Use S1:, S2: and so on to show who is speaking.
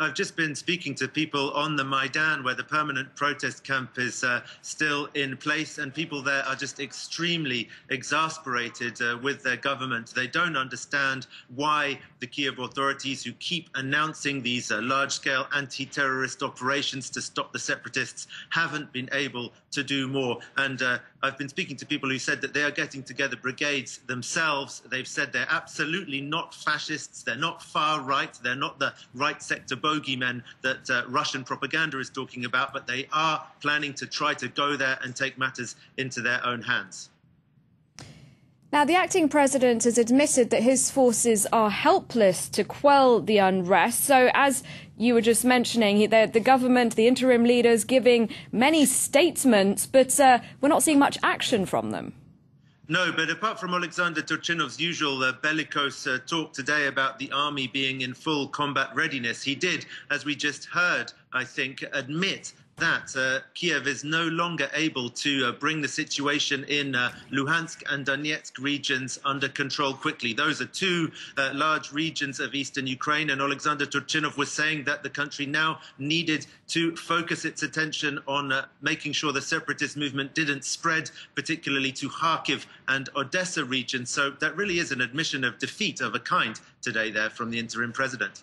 S1: I've just been speaking to people on the Maidan, where the permanent protest camp is uh, still in place, and people there are just extremely exasperated uh, with their government. They don't understand why the Kiev authorities, who keep announcing these uh, large scale anti terrorist operations to stop the separatists, haven't been able to do more. And uh, I've been speaking to people who said that they are getting together brigades themselves. They've said they're absolutely not fascists, they're not far right, they're not the right sector bogeymen that uh, Russian propaganda is talking about, but they are planning to try to go there and take matters into their own hands.
S2: Now, the acting president has admitted that his forces are helpless to quell the unrest. So, as you were just mentioning, the, the government, the interim leaders giving many statements, but uh, we're not seeing much action from them.
S1: No, but apart from Alexander Turchynov's usual uh, bellicose uh, talk today about the army being in full combat readiness, he did, as we just heard, I think, admit that uh, Kiev is no longer able to uh, bring the situation in uh, Luhansk and Donetsk regions under control quickly. Those are two uh, large regions of eastern Ukraine, and Alexander Turchynov was saying that the country now needed to focus its attention on uh, making sure the separatist movement didn't spread, particularly to Kharkiv and Odessa regions. So that really is an admission of defeat of a kind today there from the interim president.